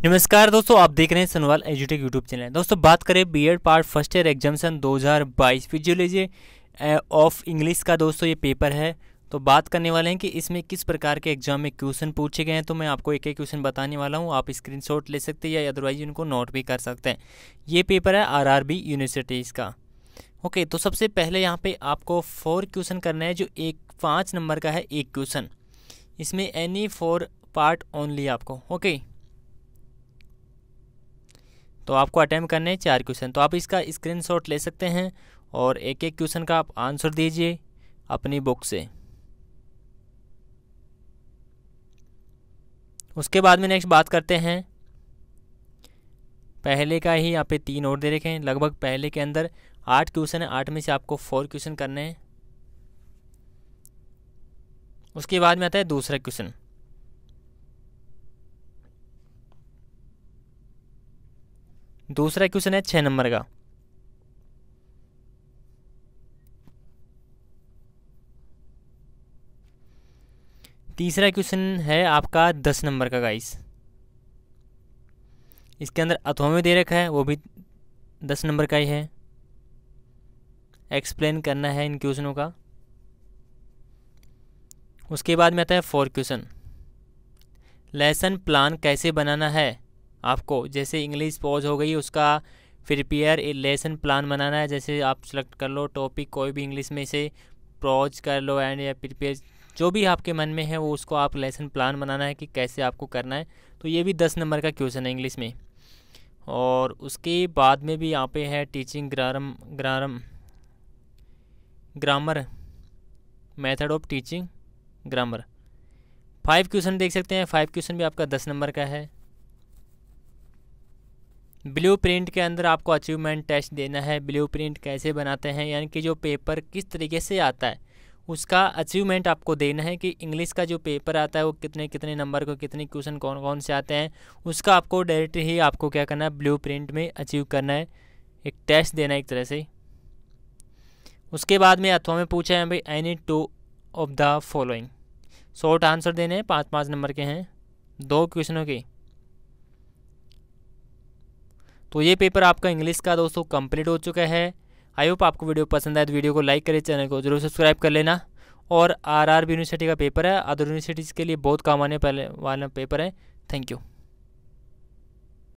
नमस्कार दोस्तों, आप देख रहे हैं सनवाल एजुटेक यूट्यूब चैनल। दोस्तों, बात करें BEd part first year examination 2022 physiology of English का दोस्तों, ये पेपर है। तो बात करने वाले हैं कि इसमें किस प्रकार के एग्ज़ाम में क्वेश्चन पूछे गए हैं। तो मैं आपको एक एक क्वेश्चन बताने वाला हूँ। आप स्क्रीनशॉट ले सकते हैं या अदरवाइज़ इनको नोट भी कर सकते हैं। ये पेपर है आरआरबी यूनिवर्सिटीज़ का। ओके तो सबसे पहले यहाँ पे आपको फोर क्वेश्चन करना है, जो एक, पाँच नंबर का है, एक क्वेश्चन इसमें एनी फोर पार्ट ओनली आपको। ओके तो आपको अटैम्प्ट करने हैं चार क्वेश्चन। तो आप इसका स्क्रीनशॉट ले सकते हैं और एक एक क्वेश्चन का आप आंसर दीजिए अपनी बुक से। उसके बाद में नेक्स्ट बात करते हैं। पहले का ही यहाँ पे तीन और दे रखे हैं। लगभग पहले के अंदर आठ क्वेश्चन है, आठ में से आपको फोर क्वेश्चन करने हैं। उसके बाद में आता है दूसरा क्वेश्चन। दूसरा क्वेश्चन है छः नंबर का। तीसरा क्वेश्चन है आपका दस नंबर का गाइस इसके अंदर अथवा दे रखा है, वो भी दस नंबर का ही है। एक्सप्लेन करना है इन क्वेश्चनों का। उसके बाद में आता है फोर क्वेश्चन लेसन प्लान कैसे बनाना है? आपको, जैसे इंग्लिश पॉज हो गई, उसका प्रिपेयर ए लेसन प्लान बनाना है, जैसे आप सेलेक्ट कर लो टॉपिक कोई भी इंग्लिश में से पॉज कर लो एंड या प्रिपेयर जो भी आपके मन में है, वो उसको आप लेसन प्लान बनाना है कि कैसे आपको करना है। तो ये भी दस नंबर का क्वेश्चन है इंग्लिश में। और उसके बाद में भी यहाँ पे है teaching grammar grammar grammar method of teaching grammar five question देख सकते हैं फाइव क्वेश्चन भी आपका दस नंबर का है। ब्लू प्रिंट के अंदर आपको अचीवमेंट टेस्ट देना है ब्लू प्रिंट कैसे बनाते हैं, यानी कि जो पेपर किस तरीके से आता है, उसका अचीवमेंट आपको देना है कि इंग्लिश का जो पेपर आता है वो कितने कितने नंबर को, कितने क्वेश्चन कौन कौन से आते हैं, उसका आपको डायरेक्ट ही आपको क्या करना है ब्लू प्रिंट में अचीव करना है, एक टेस्ट देना है एक तरह से। उसके बाद में अथवा में पूछा है भाई any two of the following short answer देने हैं, पाँच पाँच नंबर के हैं, दो क्वेश्चनों के। तो ये पेपर आपका इंग्लिश का दोस्तों कंप्लीट हो चुका है। आई होप आपको वीडियो पसंद आए तो वीडियो को लाइक करें चैनल को ज़रूर सब्सक्राइब कर लेना। और आर आर यूनिवर्सिटी का पेपर है। अदर यूनिवर्सिटीज़ के लिए बहुत काम आने वाला पेपर है। Thank you